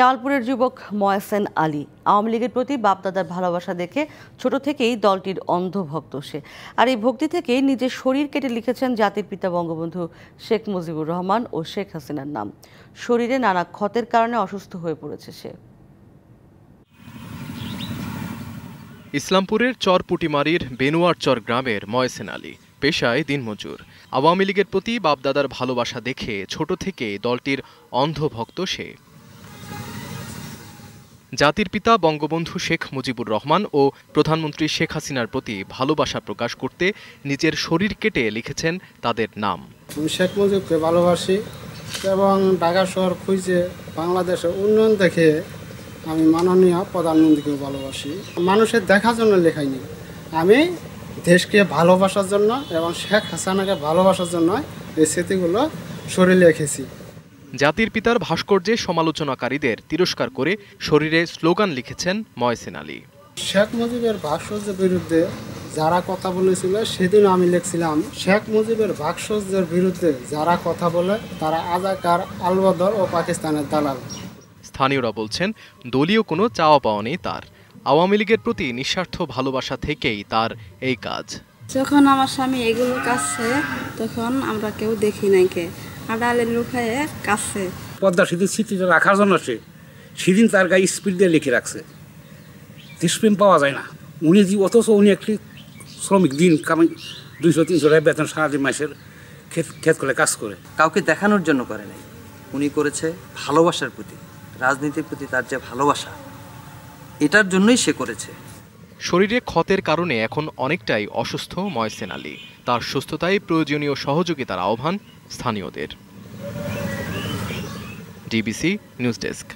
জামালপুরের যুবক ময়সেন আলী। আওয়ামী লীগের প্রতি বাপদাদার ভালোবাসা দেখে ছোট থেকেই দলটির অন্ধভক্ত সে। আর এই ভক্তি থেকেই নিজের শরীর কেটে লিখেছেন জাতির পিতা বঙ্গবন্ধু শেখ মুজিবুর রহমান ও শেখ হাসিনার নাম। শরীরে নানা ক্ষতের কারণে অসুস্থ হয়ে পড়েছে সে। ইসলামপুরের চরপুটিমারির বেনুয়ারচর গ্রামের ময়সেন আলী পেশায় দিনমজুর। আওয়ামী লীগের প্রতি বাপদাদার ভালোবাসা দেখে ছোট থেকে দলটির অন্ধভক্ত সে। জাতির পিতা বঙ্গবন্ধু শেখ মুজিবুর রহমান ও প্রধানমন্ত্রী শেখ হাসিনার প্রতি ভালোবাসা প্রকাশ করতে নিজের শরীর কেটে লিখেছেন তাদের নাম। আমি শেখ মুজিবকে ভালোবাসি এবং ঢাকা শহর খুঁজে বাংলাদেশের উন্নয়ন দেখে আমি মাননীয় প্রধানমন্ত্রীকেও ভালোবাসি। মানুষের দেখার জন্য লেখাইনি। আমি দেশকে ভালোবাসার জন্য এবং শেখ হাসানাকে ভালোবাসার জন্য এই স্মৃতিগুলো শরীরে রেখেছি। জাতির পিতার ভাস্কর্যে সমালোচনাকারীদের তিরস্কার করে শরীরে স্লোগান লিখেছেন ময়সেন আলী। শেখ মুজিবের ভাস্কর্যের বিরুদ্ধে যারা কথা বলেছিল সেদিন আমি লিখছিলাম শেখ মুজিবের ভাস্কর্যের বিরুদ্ধে যারা কথা বলে তারা আজাকার আলবদর ও পাকিস্তানের দালাল। স্থানীয়রা বলছেন দলীয় কোনো চাওয়া পাওয়া নেই তার। আওয়ামী লীগের প্রতি নিঃস্বার্থ ভালোবাসা থেকেই তার এই কাজ। যখন আমার স্বামী এগুলো কাছে তখন আমরা কেউ দেখি নাই কে। আড়ালে লুকায়ে কাছে। পদ্মা সেতুর স্মৃতিটা রাখার জন্য সে সেদিন তার গায়ে স্পিড দিয়ে লিখে রাখছে। দেশপ্রেম পাওয়া যায় না। উনি যে অথচ উনি একটি শ্রমিক দিন কামাই দুইশো তিনশো টাকা বেতন সারাদিন মাসের ক্ষেত ক্ষেত করে কাজ করে। কাউকে দেখানোর জন্য করে নাই। উনি করেছে ভালোবাসার প্রতি রাজনীতির প্রতি তার যে ভালোবাসা এটার জন্যই সে করেছে। শরীরে ক্ষতের কারণে এখন অনেকটাই অসুস্থ ময়সেন আলী তার সুস্থতায় প্রয়োজনীয় সহযোগিতার আহ্বান স্থানীয়দের। DBC news desk